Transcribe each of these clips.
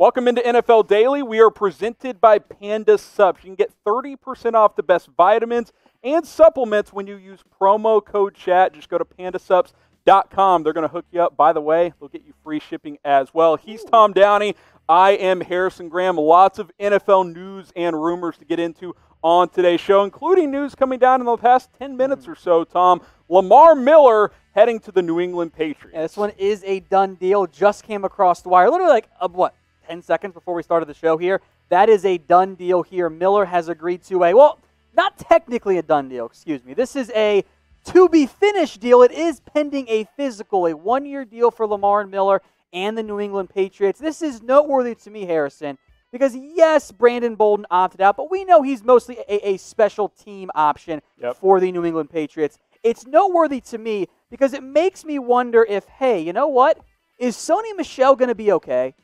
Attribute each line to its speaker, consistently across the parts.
Speaker 1: Welcome into NFL Daily. We are presented by Panda Supps. You can get 30% off the best vitamins and supplements when you use promo code chat. Just go to pandasupps.com. They're going to hook you up. By the way, they'll get you free shipping as well. He's Tom Downey. I am Harrison Graham. Lots of NFL news and rumors to get into on today's show, including news coming down in the past 10 minutes mm. or so, Tom. Lamar Miller heading to the New England Patriots.
Speaker 2: Yeah, this one is a done deal. Just came across the wire. Literally like, a, what, 10 seconds before we started the show here. That is a done deal here. Miller has agreed to a, well, not technically a done deal, excuse me. This is a to be finished deal. It is pending a physical, a one year deal for Lamar and Miller and the New England Patriots. This is noteworthy to me, Harrison, because yes, Brandon Bolden opted out, but we know he's mostly a, a special team option
Speaker 1: Yep.
Speaker 2: for the New England Patriots. It's noteworthy to me because it makes me wonder if, hey, you know what? Is Sony Michel going to be okay?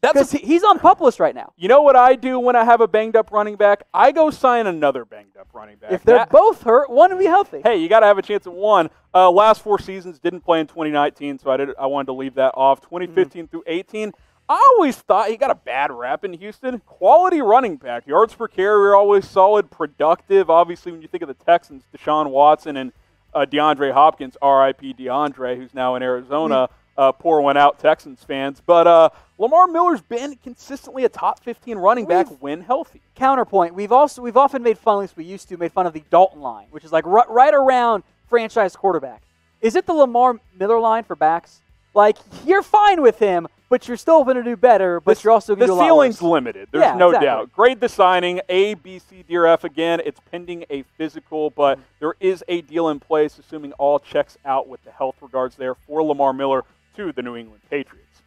Speaker 1: That's a-
Speaker 2: he's on pup list right now.
Speaker 1: you know what I do when I have a banged up running back? I go sign another banged up running back.
Speaker 2: If they're
Speaker 1: That-
Speaker 2: both hurt, one will be healthy.
Speaker 1: hey, you got to have a chance at one. Uh, last four seasons didn't play in 2019, so I did. I wanted to leave that off. 2015 through 18. I always thought he got a bad rap in Houston. Quality running back, yards per carry are always solid, productive. Obviously, when you think of the Texans, Deshaun Watson and uh, DeAndre Hopkins, R.I.P. DeAndre, who's now in Arizona. Uh, pour one out, Texans fans. But uh, Lamar Miller's been consistently a top 15 running back
Speaker 2: We've-
Speaker 1: when healthy.
Speaker 2: Counterpoint: We've also we've often made fun, at least we used to, made fun of the Dalton line, which is like right, right around franchise quarterback. Is it the Lamar Miller line for backs? Like you're fine with him, but you're still going to do better. But
Speaker 1: The-
Speaker 2: you're also
Speaker 1: the
Speaker 2: going to lot
Speaker 1: ceiling's limited. There's
Speaker 2: Yeah,
Speaker 1: no
Speaker 2: exactly.
Speaker 1: doubt. Grade the signing A, B, C, D, or F again. It's pending a physical, but there is a deal in place, assuming all checks out with the health regards there for Lamar Miller to the New England Patriots.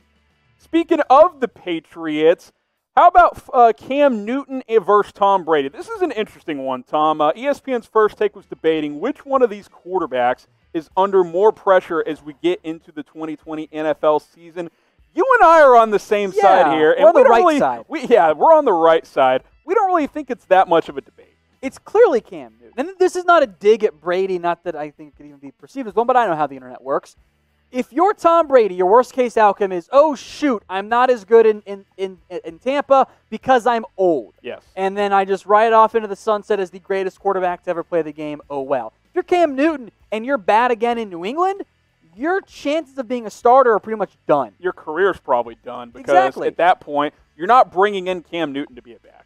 Speaker 1: Speaking of the Patriots, how about uh, Cam Newton versus Tom Brady? This is an interesting one, Tom. Uh, ESPN's first take was debating which one of these quarterbacks is under more pressure as we get into the 2020 NFL season. You and I are on the same
Speaker 2: Yeah,
Speaker 1: side here,
Speaker 2: we're on the right
Speaker 1: really-
Speaker 2: side.
Speaker 1: We, yeah, we're on the right side. We don't really think it's that much of a debate.
Speaker 2: It's clearly Cam Newton. And this is not a dig at Brady, not that I think it could even be perceived as one, but I know how the internet works. If you're Tom Brady, your worst case outcome is, oh shoot, I'm not as good in, in, in, in Tampa because I'm old.
Speaker 1: Yes.
Speaker 2: And then I just ride off into the sunset as the greatest quarterback to ever play the game. Oh well. If you're Cam Newton and you're bad again in New England, your chances of being a starter are pretty much done.
Speaker 1: Your career's probably done because
Speaker 2: Exactly.
Speaker 1: at that point, you're not bringing in Cam Newton to be a probably.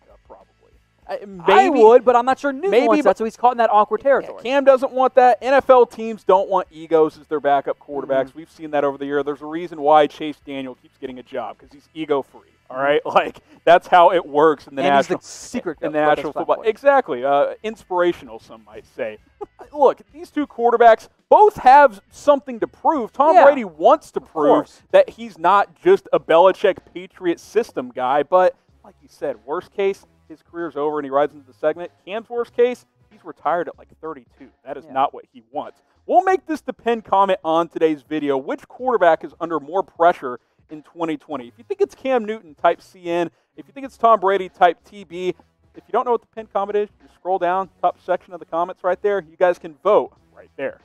Speaker 1: I,
Speaker 2: I would, but I'm not sure Newton
Speaker 1: maybe,
Speaker 2: wants that, so he's caught in that awkward territory.
Speaker 1: Cam doesn't want that. NFL teams don't want egos as their backup quarterbacks.
Speaker 2: Mm-hmm.
Speaker 1: We've seen that over the year. There's a reason why Chase Daniel keeps getting a job because he's ego free. All right, like that's how it works in the.
Speaker 2: And he's the
Speaker 1: national
Speaker 2: secret
Speaker 1: in the national football. Exactly, uh, inspirational. Some might say. Look, these two quarterbacks both have something to prove. Tom
Speaker 2: Yeah.
Speaker 1: Brady wants to prove that he's not just a Belichick Patriot system guy, but like you said, worst case, his career's over and he rides into the segment. Cam's worst case, he's retired at like 32. That is
Speaker 2: Yeah.
Speaker 1: not what he wants. We'll make this depend comment on today's video. Which quarterback is under more pressure in 2020? If you think it's Cam Newton, type CN. If you think it's Tom Brady, type TB. If you don't know what the pin comment is, just scroll down, top section of the comments right there. You guys can vote right there.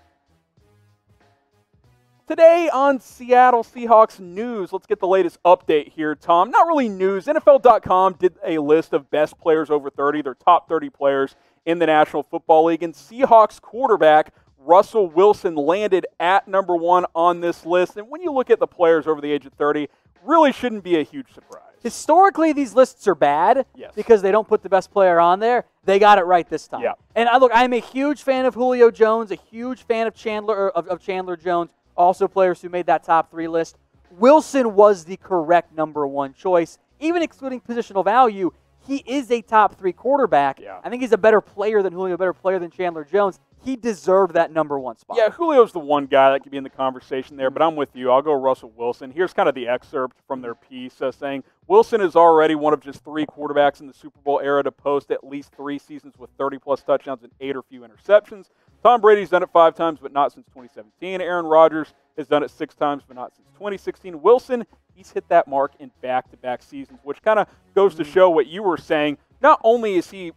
Speaker 1: Today on Seattle Seahawks news, let's get the latest update here, Tom. Not really news. NFL.com did a list of best players over 30, their top 30 players in the National Football League, and Seahawks quarterback Russell Wilson landed at number one on this list. And when you look at the players over the age of 30, really shouldn't be a huge surprise.
Speaker 2: Historically, these lists are bad
Speaker 1: Yes.
Speaker 2: because they don't put the best player on there. They got it right this time.
Speaker 1: Yeah.
Speaker 2: And I look, I'm a huge fan of Julio Jones, a huge fan of Chandler er, of, of Chandler Jones, also players who made that top three list. Wilson was the correct number one choice, even excluding positional value. He is a top three quarterback.
Speaker 1: Yeah.
Speaker 2: I think he's a better player than Julio, a better player than Chandler Jones. He deserved that number one spot.
Speaker 1: Yeah, Julio's the one guy that could be in the conversation there, but I'm with you. I'll go Russell Wilson. Here's kind of the excerpt from their piece uh, saying Wilson is already one of just three quarterbacks in the Super Bowl era to post at least three seasons with 30 plus touchdowns and eight or few interceptions. Tom Brady's done it five times, but not since 2017. Aaron Rodgers has done it six times, but not since 2016. Wilson, he's hit that mark in back to back seasons, which kind of goes to show what you were saying. Not only is he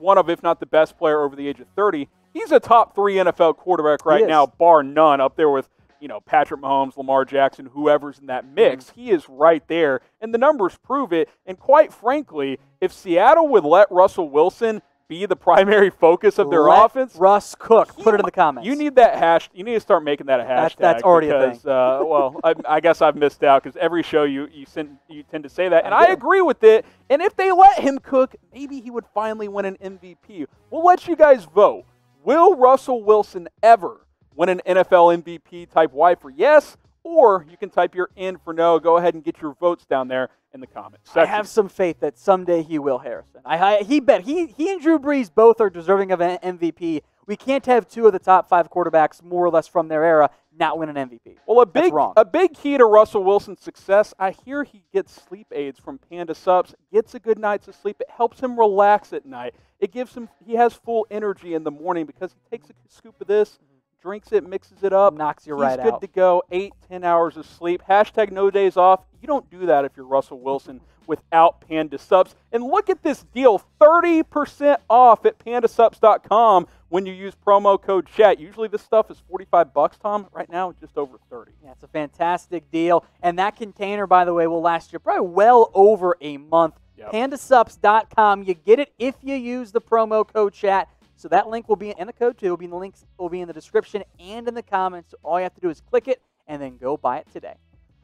Speaker 1: one of, if not the best player over the age of 30. He's a top three NFL quarterback right now, bar none, up there with you know, Patrick Mahomes, Lamar Jackson, whoever's in that mix.
Speaker 2: Mm-hmm.
Speaker 1: He is right there, and the numbers prove it. And quite frankly, if Seattle would let Russell Wilson be the primary focus of their
Speaker 2: Let
Speaker 1: offense,
Speaker 2: Russ cook.
Speaker 1: he
Speaker 2: Put it in the comments.
Speaker 1: You need that hash. You need to start making that a hashtag.
Speaker 2: That's- that's already a
Speaker 1: because, Uh, well, I, I guess I've missed out because every show you you, send, you tend to say that, and
Speaker 2: I
Speaker 1: I, agree with it. And if they let him cook, maybe he would finally win an MVP. We'll let you guys vote. Will Russell Wilson ever win an NFL MVP? Type Y for yes, or you can type your in for no. Go ahead and get your votes down there in the comments
Speaker 2: I have some faith that someday he will, Harrison. I, I he bet he he and Drew Brees both are deserving of an MVP. We can't have two of the top five quarterbacks, more or less from their era, not win an MVP.
Speaker 1: Well, a big
Speaker 2: wrong.
Speaker 1: a big key to Russell Wilson's success, I hear he gets sleep aids from Panda Supps, gets a good night's of sleep. It helps him relax at night. It gives him he has full energy in the morning because he takes a scoop of this, drinks it, mixes it up,
Speaker 2: Knocks you
Speaker 1: He's
Speaker 2: right
Speaker 1: good
Speaker 2: out.
Speaker 1: to go. Eight, ten hours of sleep. Hashtag no days off. You don't do that if you're Russell Wilson without Panda Supps. And look at this deal 30% off at pandasupps.com when you use promo code chat. Usually this stuff is 45 bucks, Tom. Right now, it's just over 30.
Speaker 2: Yeah, it's a fantastic deal. And that container, by the way, will last you probably well over a month.
Speaker 1: Yep.
Speaker 2: Pandasupps.com. You get it if you use the promo code chat. So that link will be, and the code too, It will be in the links, will be in the description and in the comments. So all you have to do is click it and then go buy it today.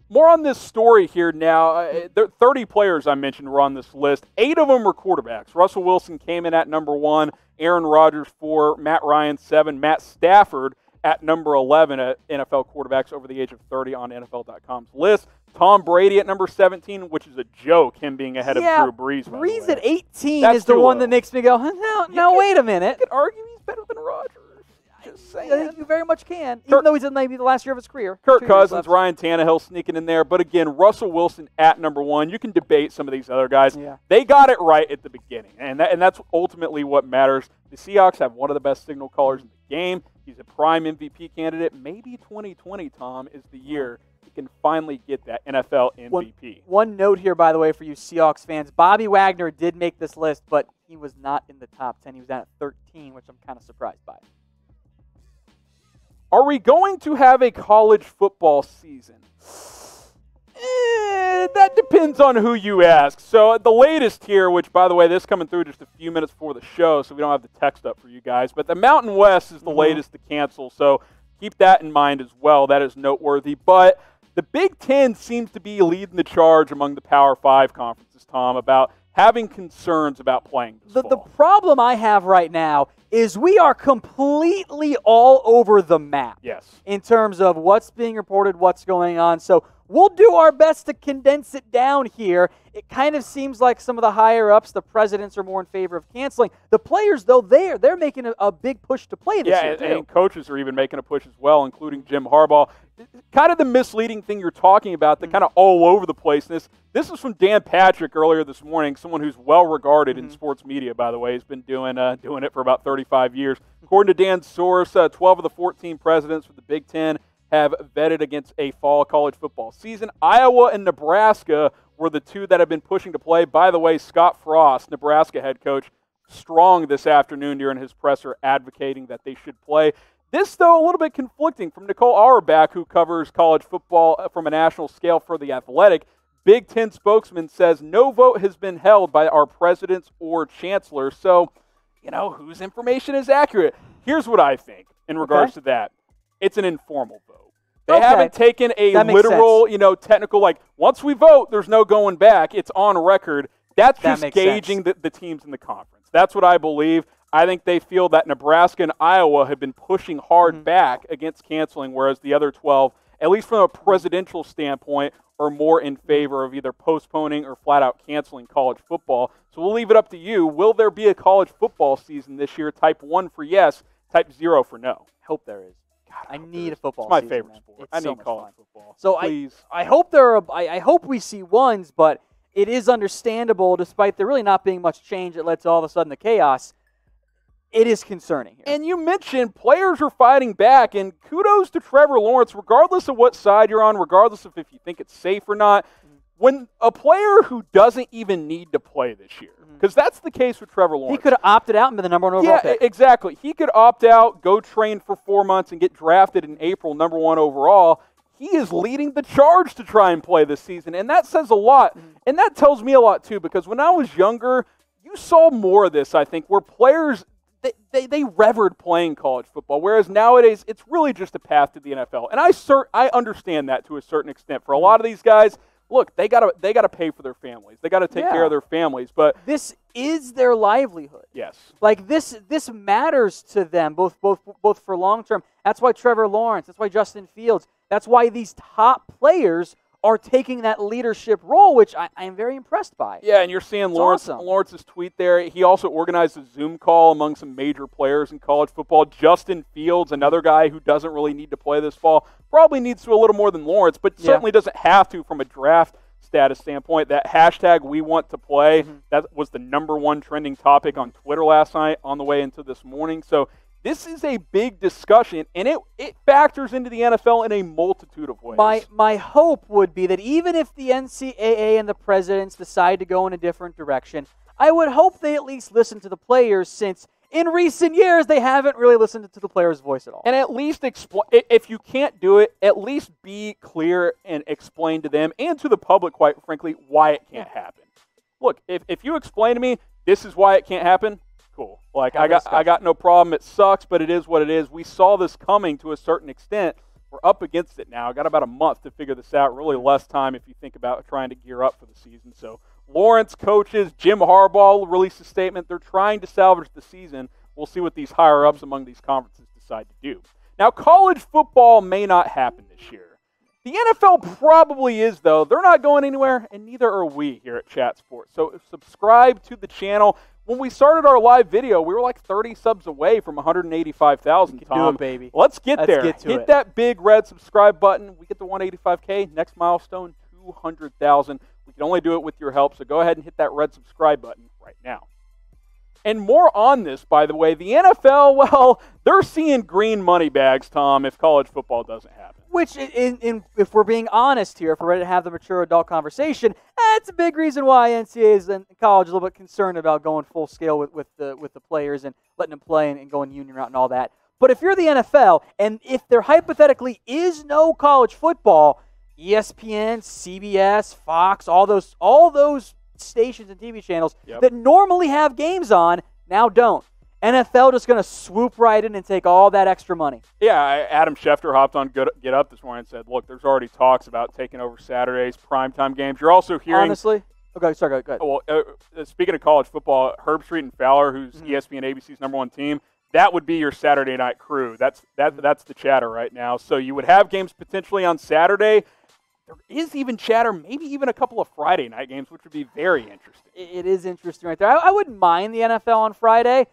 Speaker 1: More on this story here now. Uh, there 30 players I mentioned were on this list. Eight of them were quarterbacks. Russell Wilson came in at number one, Aaron Rodgers four, Matt Ryan seven, Matt Stafford at number 11 at NFL quarterbacks over the age of 30 on NFL.com's list. Tom Brady at number 17, which is a joke, him being ahead
Speaker 2: Yeah,
Speaker 1: of Drew Brees. by the
Speaker 2: Brees
Speaker 1: way.
Speaker 2: at 18
Speaker 1: That's
Speaker 2: is the one
Speaker 1: low.
Speaker 2: that makes me go, no, no,
Speaker 1: could-
Speaker 2: wait a minute.
Speaker 1: You could argue he's better than Rodgers. Just
Speaker 2: I think you very much can,
Speaker 1: Kirk-
Speaker 2: even though he's in maybe the last year of his career.
Speaker 1: Kirk Cousins. Ryan Tannehill sneaking in there. But again, Russell Wilson at number one. You can debate some of these other guys.
Speaker 2: Yeah.
Speaker 1: They got it right at the beginning, and that, and that's ultimately what matters. The Seahawks have one of the best signal callers in the game. He's a prime MVP candidate. Maybe 2020, Tom, is the year can finally get that NFL MVP.
Speaker 2: One note here, by the way, for you Seahawks fans: Bobby Wagner did make this list, but he was not in the top 10. He was down at 13, which I'm kind of surprised by.
Speaker 1: Are we going to have a college football season? Eh, that depends on who you ask. So the latest here, which by the way, this coming through just a few minutes before the show, so we don't have the text up for you guys. But the Mountain West is the
Speaker 2: Mhm.
Speaker 1: latest to cancel, so keep that in mind as well. That is noteworthy. But the Big Ten seems to be leading the charge among the Power Five conferences, Tom, about having concerns about playing this
Speaker 2: The, the problem I have right now is we are completely all over the map
Speaker 1: yes.
Speaker 2: in terms of what's being reported, what's going on. So we'll do our best to condense it down here. It kind of seems like some of the higher ups, the presidents, are more in favor of canceling. The players, though, they're they're making a, a big push to play this
Speaker 1: Yeah,
Speaker 2: year
Speaker 1: and, and coaches are even making a push as well, including Jim Harbaugh. Kind of the misleading thing you're talking about,
Speaker 2: Mm-hmm.
Speaker 1: the kind of all over the placeness. This is from Dan Patrick earlier this morning, someone who's well regarded
Speaker 2: Mm-hmm.
Speaker 1: in sports media. By the way, he's been doing uh, doing it for about 35 years. According to Dan's source, uh, 12 of the 14 presidents for the Big Ten have vetted against a fall college football season. Iowa and Nebraska were the two that have been pushing to play. By the way, Scott Frost, Nebraska head coach, strong this afternoon during his presser advocating that they should play. This, though, a little bit conflicting from Nicole Auerbach, who covers college football uh, from a national scale for The Athletic. Big Ten spokesman says no vote has been held by our presidents or chancellor. So, you know, whose information is accurate? Here's what I think in regards to that it's an informal vote. They
Speaker 2: Okay.
Speaker 1: haven't taken a literal, you know, technical, like, once we vote, there's no going back. It's on record. That's
Speaker 2: That
Speaker 1: just gauging the, the teams in the conference. That's what I believe. I think they feel that Nebraska and Iowa have been pushing hard
Speaker 2: Mm-hmm.
Speaker 1: back against canceling, whereas the other 12, at least from a presidential standpoint, are more in favor of either postponing or flat out canceling college football. So we'll leave it up to you. Will there be a college football season this year? Type 1 for yes, type 0 for no.
Speaker 2: hope there is. God, I
Speaker 1: hope
Speaker 2: need a football.
Speaker 1: It's my
Speaker 2: season,
Speaker 1: favorite
Speaker 2: man.
Speaker 1: sport.
Speaker 2: It's
Speaker 1: I
Speaker 2: so
Speaker 1: need college
Speaker 2: fun.
Speaker 1: football.
Speaker 2: So I-
Speaker 1: Please.
Speaker 2: I hope there are. I, I hope we see ones, but it is understandable, despite there really not being much change that led to all of a sudden the chaos. It is concerning here.
Speaker 1: And you mentioned players are fighting back, and kudos to Trevor Lawrence, regardless of what side you're on, regardless of if you think it's safe or not. Mm-hmm. when a player who doesn't even need to play this year, mm-hmm. because that's the case with Trevor Lawrence.
Speaker 2: He could have opted out and been the number one overall
Speaker 1: yeah,
Speaker 2: pick.
Speaker 1: exactly. He could opt out, go train for four months, and get drafted in April, number one overall. He is leading the charge to try and play this season, and that says a lot. Mm-hmm. And that tells me a lot too, because when I was younger, you saw more of this. I think where players they, they, they revered playing college football, whereas nowadays it's really just a path to the NFL. And I cert, I understand that to a certain extent. For a lot of these guys, look, they gotta they gotta pay for their families. They gotta take
Speaker 2: Yeah.
Speaker 1: care of their families. But
Speaker 2: this is their livelihood.
Speaker 1: yes,
Speaker 2: Like this, this matters to them both, both, both for long term. That's why Trevor Lawrence. That's why Justin Fields. That's why these top players are taking that leadership role, which I, I am very impressed by.
Speaker 1: Yeah, and you're seeing Lawrence
Speaker 2: awesome.
Speaker 1: Lawrence's tweet there. He also organized a Zoom call among some major players in college football. Justin Fields, another guy who doesn't really need to play this fall, probably needs to a little more than Lawrence, but
Speaker 2: Yeah.
Speaker 1: certainly doesn't have to from a draft status standpoint. That hashtag we want to play,
Speaker 2: Mm-hmm.
Speaker 1: that was the number one trending topic on Twitter last night on the way into this morning. So this is a big discussion, and it, it factors into the NFL in a multitude of ways.
Speaker 2: My my hope would be that even if the NCAA and the presidents decide to go in a different direction, I would hope they at least listen to the players since in recent years they haven't really listened to the players' voice at all.
Speaker 1: And at least explain, if you can't do it, at least be clear and explain to them and to the public, quite frankly, why it can't happen. Look, if, if you explain to me this is why it can't happen, cool. Like I got I got no problem. It sucks, but it is what it is. We saw this coming to a certain extent. We're up against it now. I got about a month to figure this out. Really less time if you think about trying to gear up for the season. So Lawrence coaches, Jim Harbaugh released a statement. They're trying to salvage the season. We'll see what these higher ups among these conferences decide to do. Now, college football may not happen this year. The NFL probably is, though. They're not going anywhere, and neither are we here at Chat Sports. So subscribe to the channel. When we started our live video, we were like 30 subs away from 185,000.
Speaker 2: can do
Speaker 1: Tom,
Speaker 2: it, baby.
Speaker 1: Let's get
Speaker 2: Let's
Speaker 1: there.
Speaker 2: get to
Speaker 1: Hit
Speaker 2: it.
Speaker 1: that big red subscribe button. We get to 185K. Next milestone, 200,000. We can only do it with your help. So go ahead and hit that red subscribe button right now. And more on this, by the way, the NFL, well, they're seeing green money bags, Tom, if college football doesn't happen.
Speaker 2: Which, in, in, if we're being honest here, if we're ready to have the mature adult conversation, that's a big reason why NCAAs and college a little bit concerned about going full scale with, with the with the players and letting them play and, and going union route and all that. But if you're the NFL, and if there hypothetically is no college football, ESPN, CBS, Fox, all those all those stations and TV channels
Speaker 1: Yep.
Speaker 2: that normally have games on now don't. NFL just going to swoop right in and take all that extra money.
Speaker 1: Yeah, Adam Schefter hopped on Good- Get Up this morning and said, look, there's already talks about taking over Saturdays, primetime games. You're also hearing
Speaker 2: Honestly, okay, sorry, go, ahead.
Speaker 1: Well, uh, uh, speaking of college football, Herbstreit and Fowler, who's
Speaker 2: Mhm.
Speaker 1: ESPN ABC's number one team, that would be your Saturday night crew. That's that that's the chatter right now. So you would have games potentially on Saturday. There is even chatter, maybe even a couple of Friday night games, which would be very interesting.
Speaker 2: it it is interesting right there. I, I wouldn't mind the NFL on Friday.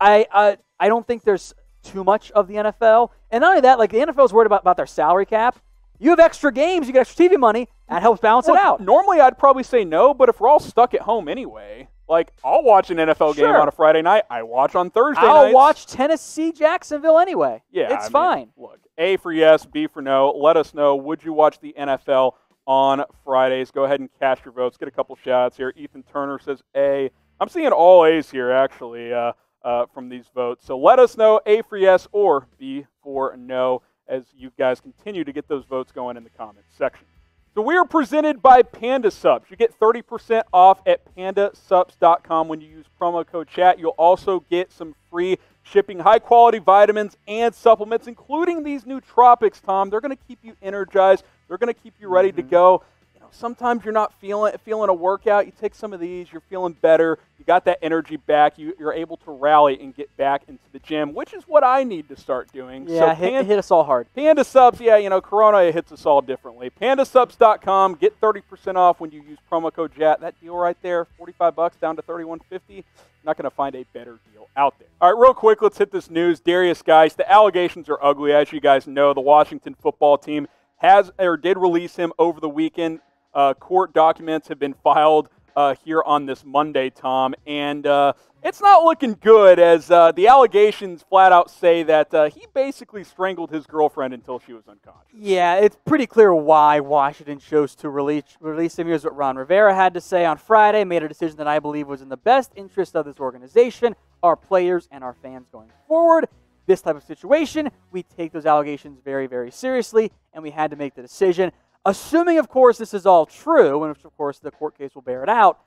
Speaker 2: I uh, I don't think there's too much of the NFL, and not only that, like the NFL is worried about, about their salary cap. You have extra games, you get extra TV money, that helps balance
Speaker 1: Look,
Speaker 2: it out.
Speaker 1: Normally, I'd probably say no, but if we're all stuck at home anyway, like I'll watch an NFL game on a Friday night. I watch on Thursday
Speaker 2: I'll
Speaker 1: nights.
Speaker 2: watch Tennessee Jacksonville anyway.
Speaker 1: Yeah,
Speaker 2: it's
Speaker 1: I mean,
Speaker 2: fine.
Speaker 1: Look, A for yes, B for no. Let us know. Would you watch the NFL on Fridays? Go ahead and cast your votes. Get a couple shots here. Ethan Turner says A. I'm seeing all A's here, actually, uh, uh, from these votes. So let us know A for yes or B for no as you guys continue to get those votes going in the comments section. So we are presented by Panda Supps. You get 30% off at pandasupps.com when you use promo code chat. You'll also get some free shipping high quality vitamins and supplements, including these nootropics, Tom. They're going to keep you energized. They're going to keep you ready to go. Sometimes you're not feeling feeling a workout. You take some of these, you're feeling better. You got that energy back. You, you're able to rally and get back into the gym, which is what I need to start doing.
Speaker 2: Yeah,
Speaker 1: so
Speaker 2: hit, hit us all hard.
Speaker 1: Panda Supps, yeah, you know, Corona hits us all differently. PandaSupps.com, get 30% off when you use promo code CHAT. That deal right there, 45 bucks down to 31.50. Not going to find a better deal out there. All right, real quick, let's hit this news. Derrius Guice, the allegations are ugly, as you guys know. The Washington football team has or did release him over the weekend. Uh, court documents have been filed uh, here on this Monday, Tom, and uh, it's not looking good as uh, the allegations flat out say that uh, he basically strangled his girlfriend until she was unconscious.
Speaker 2: Yeah, it's pretty clear why Washington chose to release, release him. Here's what Ron Rivera had to say on Friday. Made a decision that I believe was in the best interest of this organization, our players, and our fans going forward. This type of situation, we take those allegations very, very seriously, and we had to make the decision. Assuming, of course, this is all true, and of course the court case will bear it out,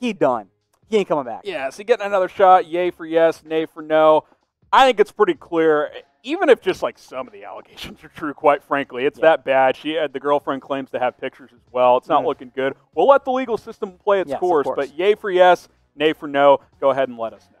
Speaker 2: he done. He ain't coming back.
Speaker 1: Yeah, so getting another shot, yay for yes, nay for no. I think it's pretty clear, even if just like some of the allegations are true, quite frankly, it's
Speaker 2: Yeah.
Speaker 1: that bad. She had the girlfriend claims to have pictures as well. It's not
Speaker 2: Mhm.
Speaker 1: looking good. We'll let the legal system play its
Speaker 2: Yes,
Speaker 1: course,
Speaker 2: course.
Speaker 1: but yay for yes, nay for no. Go ahead and let us know.